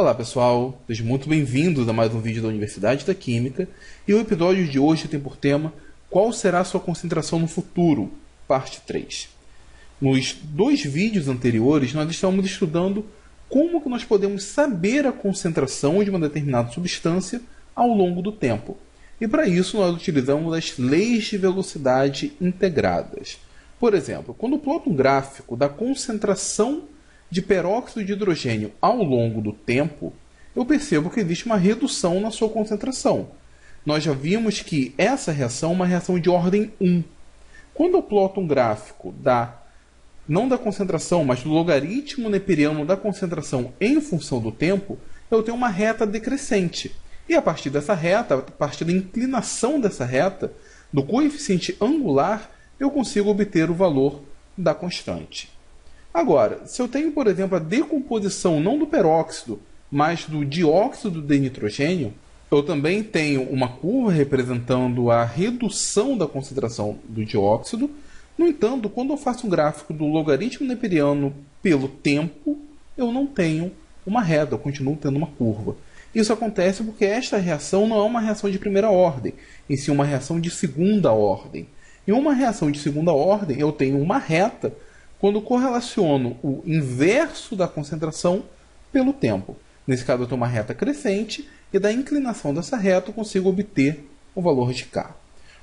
Olá pessoal, sejam muito bem-vindos a mais um vídeo da Universidade da Química e o episódio de hoje tem por tema Qual será sua concentração no futuro? Parte 3. Nos dois vídeos anteriores nós estamos estudando como que nós podemos saber a concentração de uma determinada substância ao longo do tempo. E para isso nós utilizamos as leis de velocidade integradas. Por exemplo, quando ploto um gráfico da concentração de peróxido de hidrogênio ao longo do tempo, eu percebo que existe uma redução na sua concentração. Nós já vimos que essa reação é uma reação de ordem 1. Quando eu ploto um gráfico da não da concentração, mas do logaritmo neperiano da concentração em função do tempo, eu tenho uma reta decrescente. E a partir dessa reta, a partir da inclinação dessa reta, do coeficiente angular, eu consigo obter o valor da constante. Agora, se eu tenho, por exemplo, a decomposição não do peróxido, mas do dióxido de nitrogênio, eu também tenho uma curva representando a redução da concentração do dióxido. No entanto, quando eu faço um gráfico do logaritmo neperiano pelo tempo, eu não tenho uma reta, eu continuo tendo uma curva. Isso acontece porque esta reação não é uma reação de primeira ordem, em si uma reação de segunda ordem. Em uma reação de segunda ordem, eu tenho uma reta quando correlaciono o inverso da concentração pelo tempo. Nesse caso, eu tenho uma reta crescente e da inclinação dessa reta eu consigo obter o valor de K.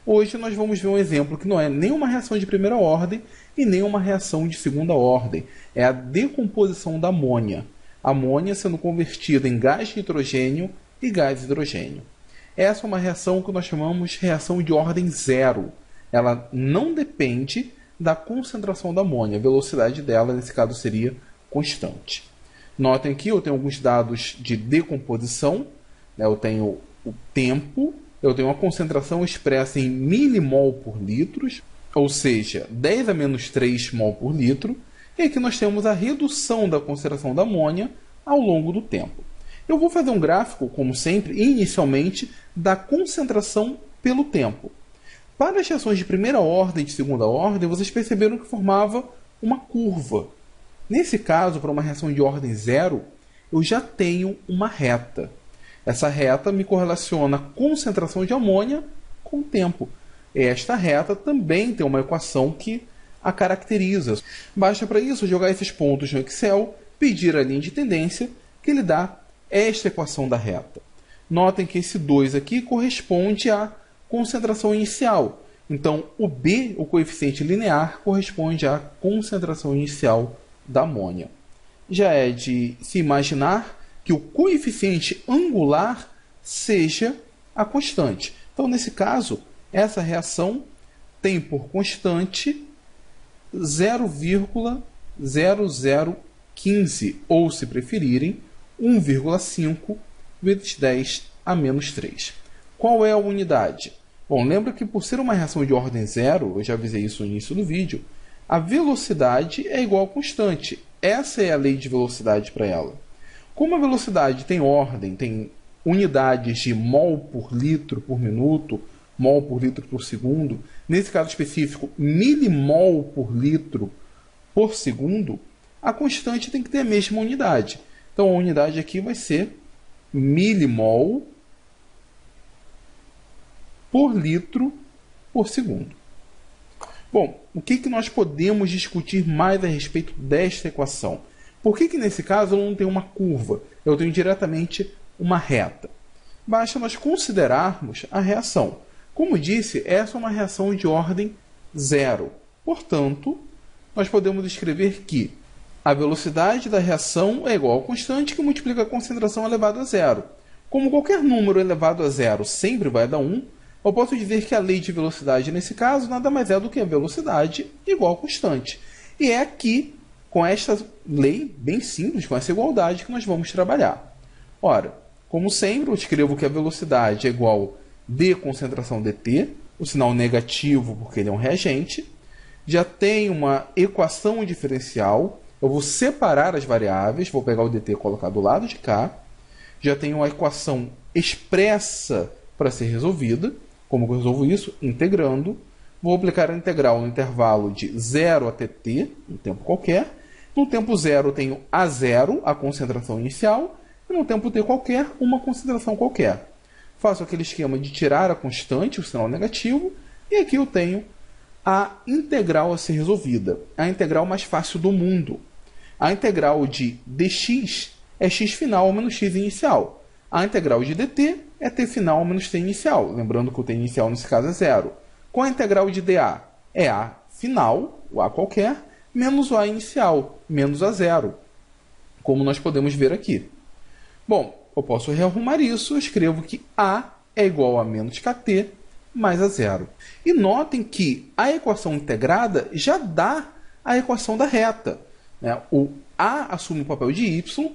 Hoje nós vamos ver um exemplo que não é nem uma reação de primeira ordem e nem uma reação de segunda ordem. É a decomposição da amônia. Amônia sendo convertida em gás de hidrogênio e gás de hidrogênio. Essa é uma reação que nós chamamos de reação de ordem zero. Ela não depende da concentração da amônia. A velocidade dela, nesse caso, seria constante. Notem que eu tenho alguns dados de decomposição. Né? Eu tenho o tempo, eu tenho a concentração expressa em milimol por litro, ou seja, 10 a menos 3 mol por litro. E aqui nós temos a redução da concentração da amônia ao longo do tempo. Eu vou fazer um gráfico, como sempre, inicialmente, da concentração pelo tempo. Para as reações de primeira ordem e de segunda ordem, vocês perceberam que formava uma curva. Nesse caso, para uma reação de ordem zero, eu já tenho uma reta. Essa reta me correlaciona a concentração de amônia com o tempo. Esta reta também tem uma equação que a caracteriza. Basta para isso jogar esses pontos no Excel, pedir a linha de tendência, que lhe dá esta equação da reta. Notem que esse 2 aqui corresponde a concentração inicial. Então, o B, o coeficiente linear, corresponde à concentração inicial da amônia. Já é de se imaginar que o coeficiente angular seja a constante. Então, nesse caso, essa reação tem por constante 0,0015, ou, se preferirem, 1,5 vezes 10 a menos 3. Qual é a unidade? Bom, lembra que por ser uma reação de ordem zero, eu já avisei isso no início do vídeo, a velocidade é igual a constante. Essa é a lei de velocidade para ela. Como a velocidade tem ordem, tem unidades de mol por litro por minuto, mol por litro por segundo, nesse caso específico, milimol por litro por segundo, a constante tem que ter a mesma unidade. Então a unidade aqui vai ser milimol por litro por segundo. Bom, o que, que nós podemos discutir mais a respeito desta equação? Por que, que nesse caso eu não tenho uma curva? Eu tenho diretamente uma reta. Basta nós considerarmos a reação. Como disse, essa é uma reação de ordem zero. Portanto, nós podemos escrever que a velocidade da reação é igual a constante que multiplica a concentração elevado a zero. Como qualquer número elevado a zero sempre vai dar 1, eu posso dizer que a lei de velocidade, nesse caso, nada mais é do que a velocidade igual a constante. E é aqui, com esta lei bem simples, com essa igualdade, que nós vamos trabalhar. Ora, como sempre, eu escrevo que a velocidade é igual d concentração dt, o sinal negativo porque ele é um reagente. Já tem uma equação diferencial. Eu vou separar as variáveis, vou pegar o dt e colocar do lado de cá. Já tenho uma equação expressa para ser resolvida. Como eu resolvo isso? Integrando. Vou aplicar a integral no intervalo de 0 até t, um tempo qualquer. No tempo zero, eu tenho a zero, a concentração inicial, e no tempo t qualquer, uma concentração qualquer. Faço aquele esquema de tirar a constante, o sinal negativo, e aqui eu tenho a integral a ser resolvida, a integral mais fácil do mundo. A integral de dx é x final menos x inicial. A integral de dt é t final menos t inicial, lembrando que o t inicial nesse caso é zero. Com a integral de dA é a final, o a qualquer, menos o a inicial, menos a zero, como nós podemos ver aqui. Bom, eu posso rearrumar isso, eu escrevo que a é igual a menos kt mais a zero. E notem que a equação integrada já dá a equação da reta. Né? O a assume o papel de y,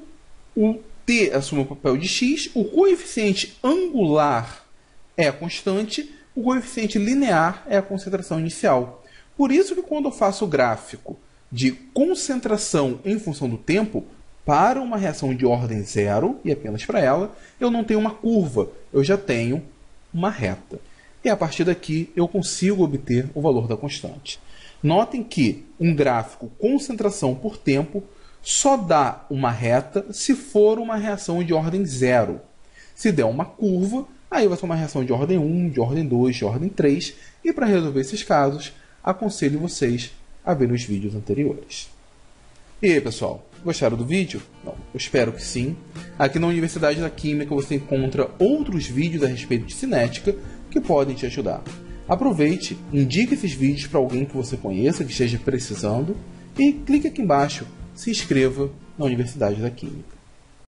o t assume o papel de x, o coeficiente angular é constante, o coeficiente linear é a concentração inicial. Por isso que quando eu faço o gráfico de concentração em função do tempo, para uma reação de ordem zero, e apenas para ela, eu não tenho uma curva, eu já tenho uma reta. E a partir daqui eu consigo obter o valor da constante. Notem que um gráfico concentração por tempo só dá uma reta se for uma reação de ordem zero. Se der uma curva, aí vai ser uma reação de ordem 1, de ordem 2, de ordem 3. E para resolver esses casos, aconselho vocês a ver os vídeos anteriores. E aí, pessoal? Gostaram do vídeo? Não, eu espero que sim. Aqui na Universidade da Química você encontra outros vídeos a respeito de cinética que podem te ajudar. Aproveite, indique esses vídeos para alguém que você conheça, que esteja precisando, e clique aqui embaixo, se inscreva na Universidade da Química.